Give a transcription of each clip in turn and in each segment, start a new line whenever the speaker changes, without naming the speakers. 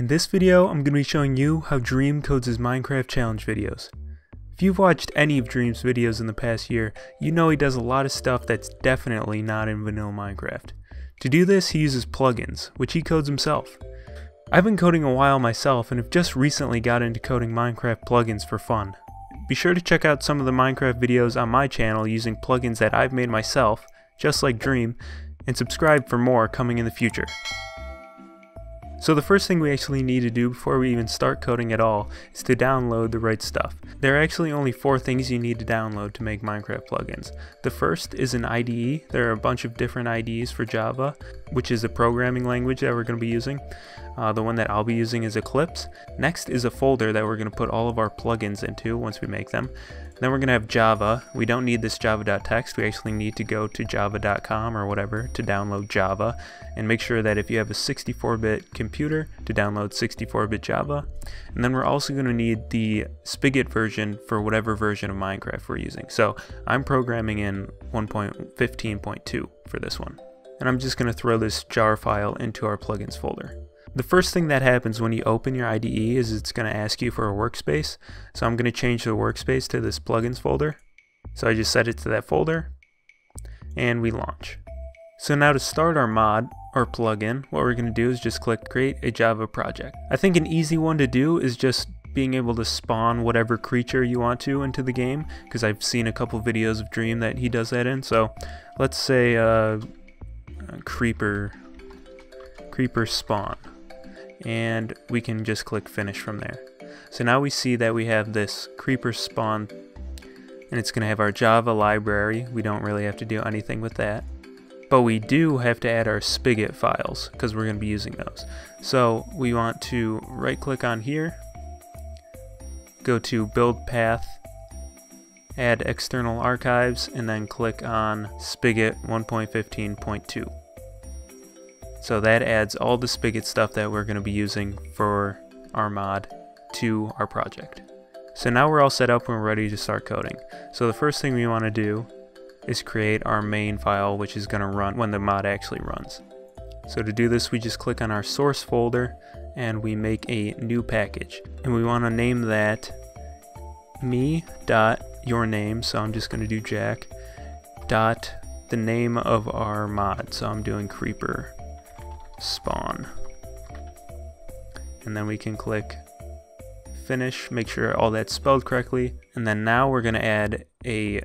In this video, I'm going to be showing you how Dream codes his Minecraft challenge videos. If you've watched any of Dream's videos in the past year, you know he does a lot of stuff that's definitely not in vanilla Minecraft. To do this, he uses plugins, which he codes himself. I've been coding a while myself and have just recently got into coding Minecraft plugins for fun. Be sure to check out some of the Minecraft videos on my channel using plugins that I've made myself, just like Dream, and subscribe for more coming in the future. So the first thing we actually need to do before we even start coding at all is to download the right stuff. There are actually only four things you need to download to make Minecraft plugins. The first is an IDE. There are a bunch of different IDEs for Java, which is the programming language that we're going to be using. Uh, the one that I'll be using is Eclipse. Next is a folder that we're going to put all of our plugins into once we make them. Then we're going to have Java. We don't need this java.txt. We actually need to go to java.com or whatever to download Java. And make sure that if you have a 64-bit computer to download 64-bit Java. And then we're also going to need the Spigot version for whatever version of Minecraft we're using. So I'm programming in 1.15.2 for this one. And I'm just going to throw this jar file into our plugins folder. The first thing that happens when you open your IDE is it's going to ask you for a workspace. So I'm going to change the workspace to this plugins folder. So I just set it to that folder and we launch. So now to start our mod or plugin, what we're going to do is just click create a Java project. I think an easy one to do is just being able to spawn whatever creature you want to into the game because I've seen a couple videos of Dream that he does that in. So let's say uh, creeper creeper spawn and we can just click finish from there. So now we see that we have this creeper spawn and it's going to have our Java library. We don't really have to do anything with that. But we do have to add our spigot files because we're going to be using those. So we want to right click on here, go to build path, add external archives, and then click on spigot 1.15.2. So that adds all the spigot stuff that we're going to be using for our mod to our project. So now we're all set up and we're ready to start coding. So the first thing we want to do is create our main file which is going to run when the mod actually runs. So to do this we just click on our source folder and we make a new package. And we want to name that me dot your name so I'm just going to do jack dot the name of our mod so I'm doing creeper spawn. And then we can click finish, make sure all that's spelled correctly. And then now we're going to add a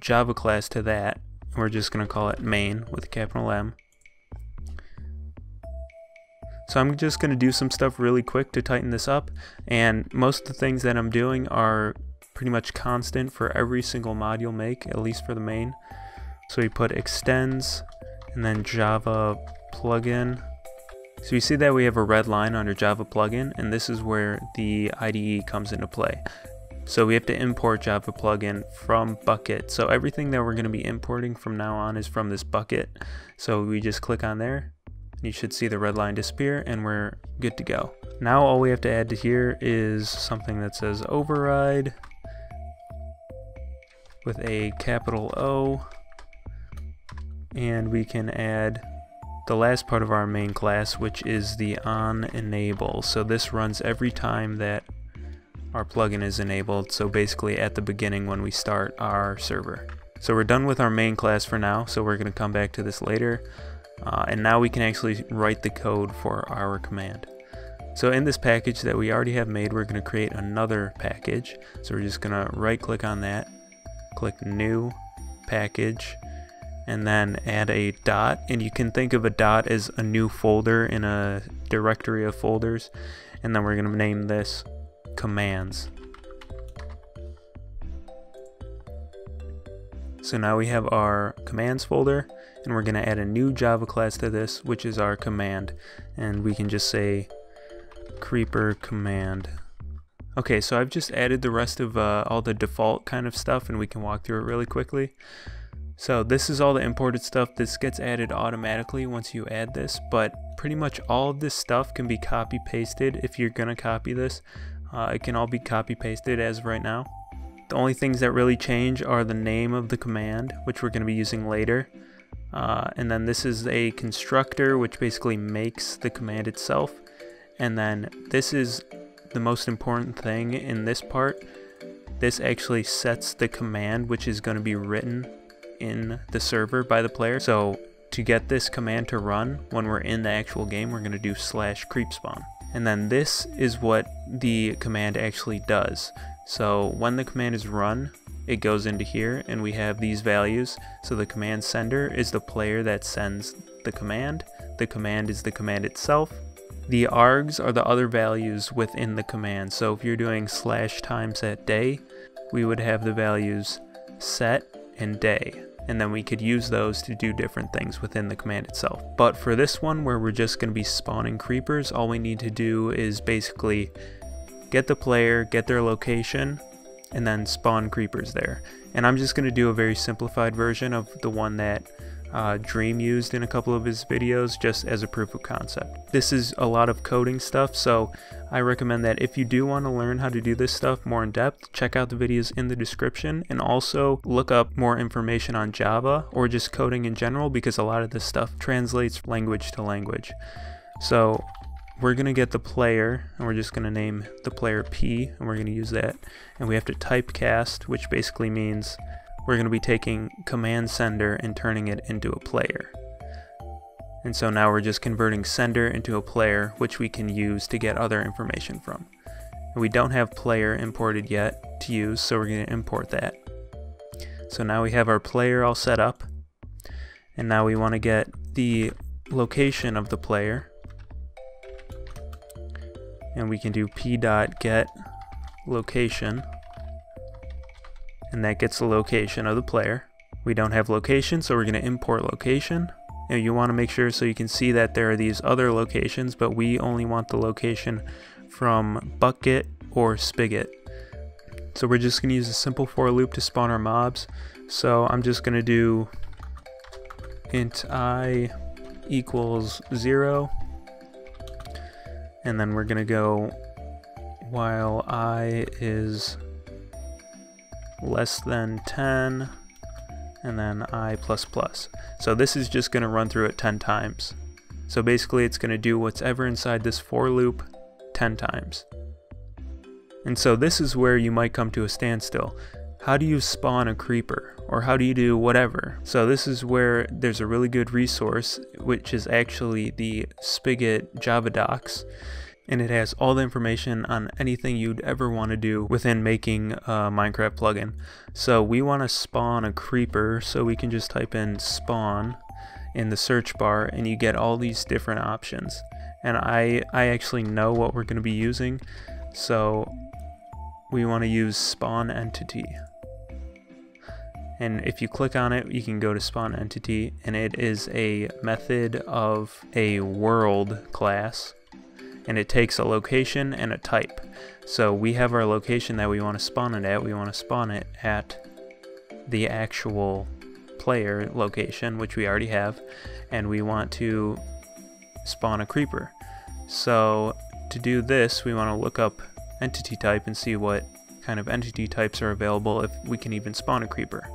Java class to that. We're just going to call it main with a capital M. So I'm just going to do some stuff really quick to tighten this up. And most of the things that I'm doing are pretty much constant for every single mod you'll make, at least for the main. So we put extends and then Java plugin so you see that we have a red line under Java plugin, and this is where the IDE comes into play. So we have to import Java plugin from Bukkit. So everything that we're going to be importing from now on is from this Bukkit. So we just click on there. You should see the red line disappear and we're good to go. Now all we have to add to here is something that says override with a capital O and we can add the last part of our main class, which is the on enable. So this runs every time that our plugin is enabled, so basically at the beginning when we start our server. So we're done with our main class for now, so we're going to come back to this later. Uh, and now we can actually write the code for our command. So in this package that we already have made, we're going to create another package. So we're just going to right click on that, click new package, and then add a dot. And you can think of a dot as a new folder in a directory of folders. And then we're going to name this commands. So now we have our commands folder and we're going to add a new java class to this which is our command. And we can just say creeper command. Okay so I've just added the rest of uh, all the default kind of stuff and we can walk through it really quickly so this is all the imported stuff. This gets added automatically once you add this, but pretty much all of this stuff can be copy pasted if you're gonna copy this. Uh, it can all be copy pasted as right now. The only things that really change are the name of the command, which we're gonna be using later. Uh, and then this is a constructor, which basically makes the command itself. and then this is the most important thing in this part. This actually sets the command which is to be written in the server by the player. So to get this command to run when we're in the actual game, we're going to do slash creep spawn. And then this is what the command actually does. So when the command is run, it goes into here and we have these values. So the command sender is the player that sends the command. The command is the command itself. The args are the other values within the command. So if you're doing slash time set day, we would have the values set and day. And then we could use those to do different things within the command itself. But for this one where we're just going to be spawning creepers, all we need to do is basically get the player, get their location, and then spawn creepers there. And I'm just going to do a very simplified version of the one that uh, Dream used in a couple of his videos just as a proof of concept. This is a lot of coding stuff, so I recommend that if you do want to learn how to do this stuff more in depth, check out the videos in the description and also look up more information on Java or just coding in general because a lot of this stuff translates language to language. So we're going to get the player and we're just going to name the player P and we're going to use that and we have to typecast which basically means we're going to be taking command sender and turning it into a player. And so now we're just converting sender into a player which we can use to get other information from. And we don't have player imported yet to use so we're going to import that. So now we have our player all set up. And now we want to get the location of the player. And we can do p dot get location and that gets the location of the player. We don't have location so we're going to import location. And you want to make sure so you can see that there are these other locations but we only want the location from Bukkit or spigot. So we're just going to use a simple for loop to spawn our mobs. So I'm just going to do int i equals 0 and then we're gonna go while i is less than 10 and then i plus plus. So this is just gonna run through it 10 times. So basically it's gonna do what's ever inside this for loop 10 times. And so this is where you might come to a standstill. How do you spawn a creeper? Or how do you do whatever? So this is where there's a really good resource which is actually the spigot java docs and it has all the information on anything you'd ever want to do within making a minecraft plugin. So we want to spawn a creeper so we can just type in spawn in the search bar and you get all these different options. And I I actually know what we're going to be using so we want to use spawn entity. And if you click on it you can go to spawn entity and it is a method of a world class and it takes a location and a type. So we have our location that we want to spawn it at. We want to spawn it at the actual player location which we already have and we want to spawn a creeper. So to do this we want to look up entity type and see what kind of entity types are available if we can even spawn a creeper.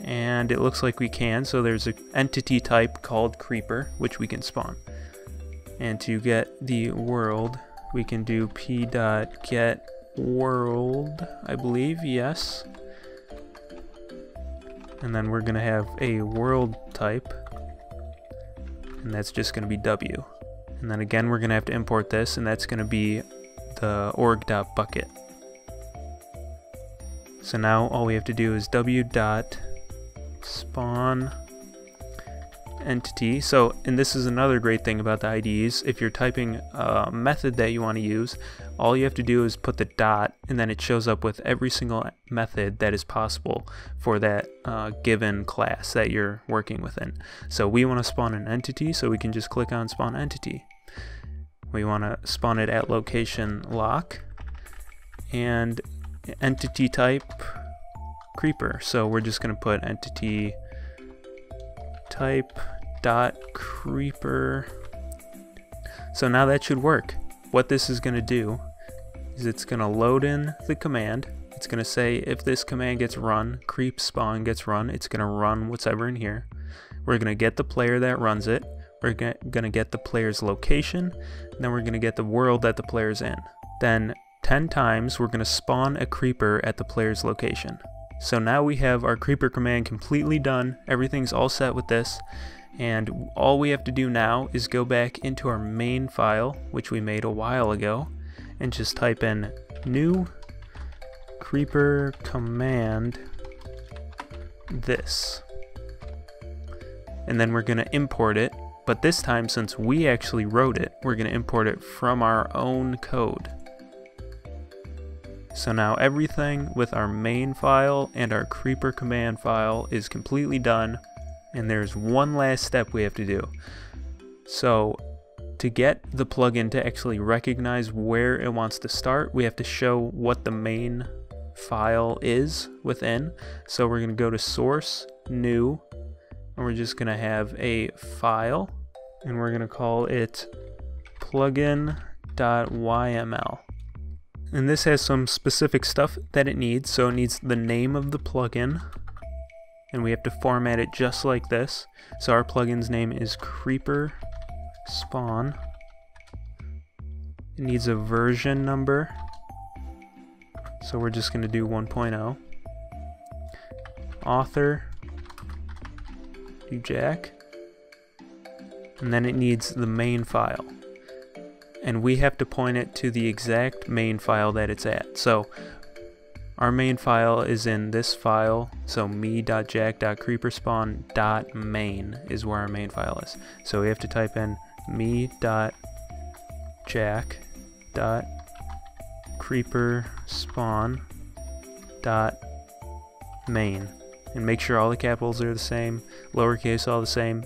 And it looks like we can so there's an entity type called creeper which we can spawn and to get the world we can do p dot get world I believe yes. And then we're gonna have a world type. And that's just gonna be w. And then again we're gonna have to import this and that's gonna be the org.bukkit so now all we have to do is w dot spawn entity. So, and this is another great thing about the IDEs. If you're typing a method that you want to use, all you have to do is put the dot, and then it shows up with every single method that is possible for that uh, given class that you're working within. So we want to spawn an entity, so we can just click on spawn entity. We want to spawn it at location lock, and entity type creeper. So we're just going to put entity type dot creeper. So now that should work. What this is going to do is it's going to load in the command. It's going to say if this command gets run, creep spawn gets run, it's going to run what's ever in here. We're going to get the player that runs it. we're going to get the player's location, then we're going to get the world that the player's in. Then 10 times we're going to spawn a creeper at the player's location. So now we have our creeper command completely done, everything's all set with this, and all we have to do now is go back into our main file, which we made a while ago, and just type in new creeper command this. And then we're going to import it, but this time since we actually wrote it, we're going to import it from our own code. So now everything with our main file and our creeper command file is completely done and there's one last step we have to do. So to get the plugin to actually recognize where it wants to start, we have to show what the main file is within. So we're going to go to source, new, and we're just going to have a file, and we're going to call it plugin.yml. And this has some specific stuff that it needs. So it needs the name of the plugin, and we have to format it just like this. So our plugin's name is Creeper Spawn. It needs a version number. So we're just going to do 1.0. Author, do Jack. And then it needs the main file. And we have to point it to the exact main file that it's at. So our main file is in this file, so me.jack.creeperspawn.main is where our main file is. So we have to type in me.jack.creeperspawn.main and make sure all the capitals are the same, lowercase all the same,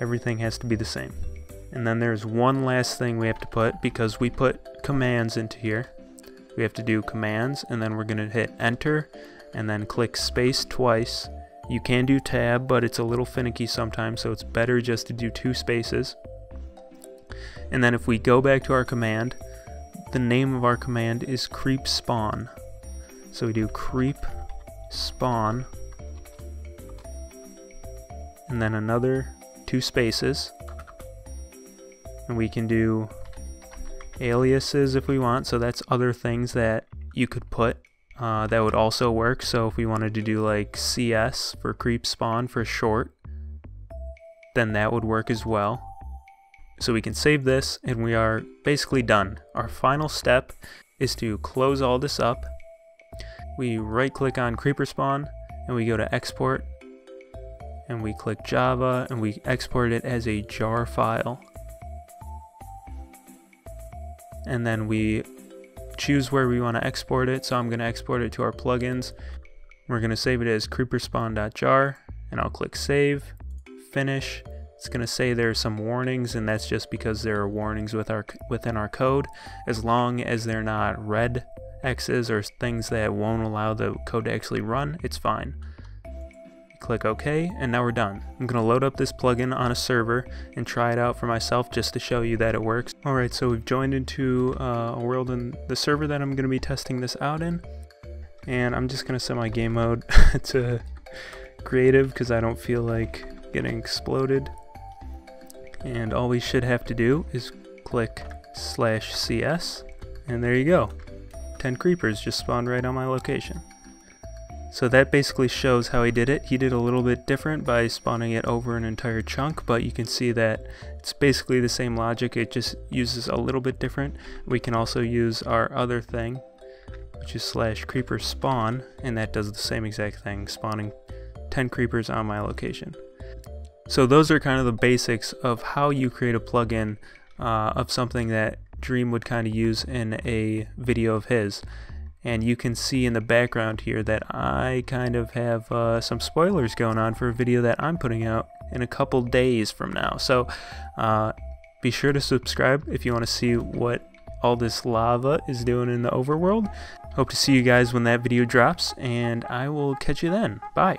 everything has to be the same. And then there's one last thing we have to put because we put commands into here we have to do commands and then we're going to hit enter and then click space twice. You can do tab, but it's a little finicky sometimes, so it's better just to do two spaces. And then if we go back to our command, the name of our command is creep spawn. So we do creep spawn and then another two spaces. And we can do aliases if we want, so that's other things that you could put uh, that would also work. So if we wanted to do like CS for creep spawn for short, then that would work as well. So we can save this and we are basically done. Our final step is to close all this up. We right click on creeper spawn and we go to export and we click Java and we export it as a jar file and then we choose where we want to export it. So I'm going to export it to our plugins. We're going to save it as creeperspawn.jar and I'll click save, finish. It's going to say there's some warnings and that's just because there are warnings with our within our code. As long as they're not red X's or things that won't allow the code to actually run, it's fine click OK, and now we're done. I'm going to load up this plugin on a server and try it out for myself just to show you that it works. Alright, so we've joined into uh, a world in the server that I'm going to be testing this out in, and I'm just going to set my game mode to creative because I don't feel like getting exploded. And all we should have to do is click slash CS, and there you go. 10 creepers just spawned right on my location. So that basically shows how he did it. He did a little bit different by spawning it over an entire chunk, but you can see that it's basically the same logic, it just uses a little bit different. We can also use our other thing, which is slash creeper spawn, and that does the same exact thing, spawning 10 creepers on my location. So those are kind of the basics of how you create a plugin uh, of something that Dream would kind of use in a video of his and you can see in the background here that I kind of have uh, some spoilers going on for a video that I'm putting out in a couple days from now. So uh, be sure to subscribe if you want to see what all this lava is doing in the overworld. Hope to see you guys when that video drops, and I will catch you then. Bye.